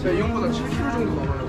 제가 이 형보다 7kg 정도 넘어요.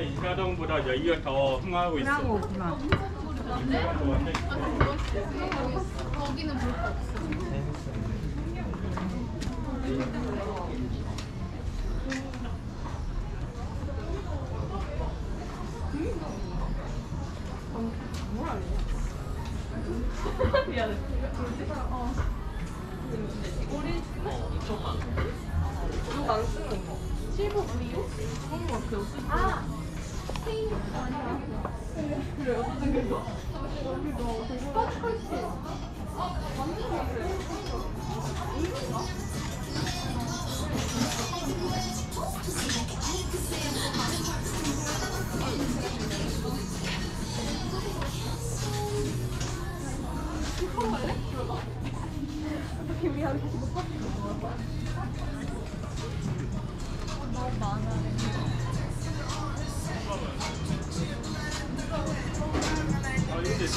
여기가 인사동보다 여기가 더 흥하고 있어. 하고 좋은데 거기는 볼거 없어. 이거 안 쓰는 거. 실버 브리오? 그런 거 같아요. 아? 그래, 어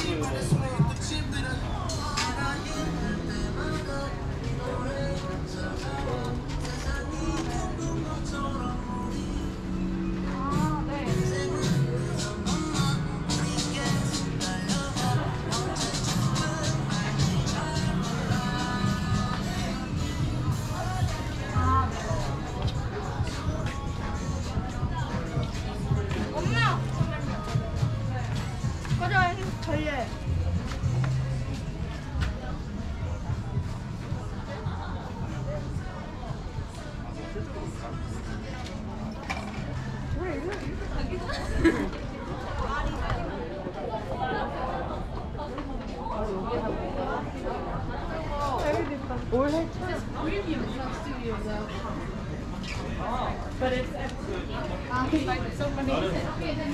You.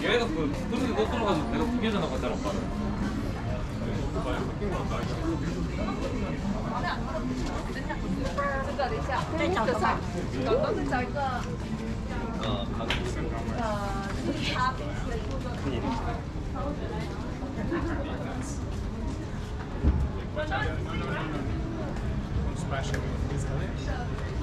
얘가 그 그릇에 너 들어가지고 내가 두 개잖아 갔다 오빠는. 这个 One splash everyone,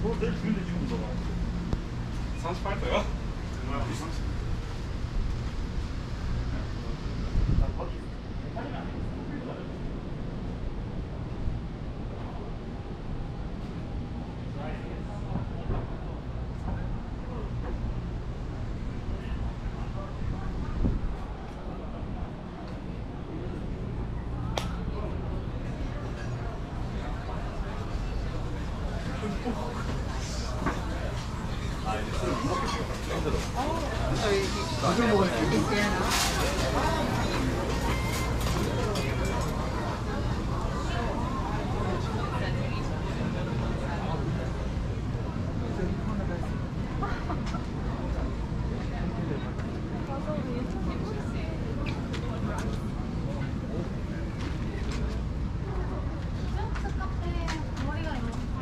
아, 너 내일 주인데 지금 너. 38도요?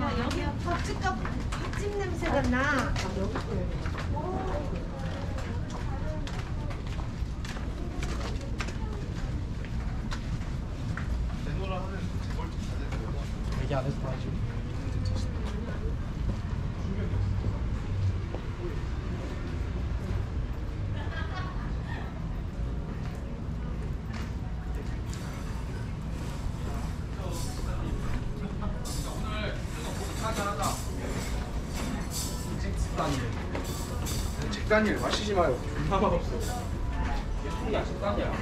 야 여기야 팥집 값 팥집 냄새가 나. 얘기 안 해서 봐야지. 책단일 마시지 마요. 존나 맛없어. 야, 식단이야.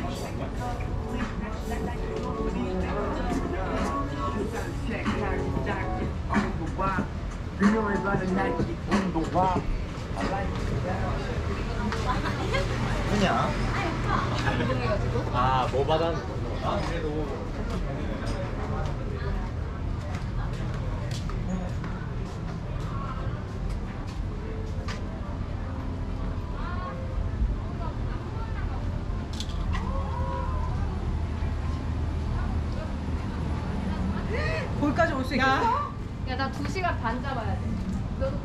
그냥. 아, 뭐 받았? 아, 그래도. 수 있겠어? 야, 나 2시간 반 잡아야 돼. 너도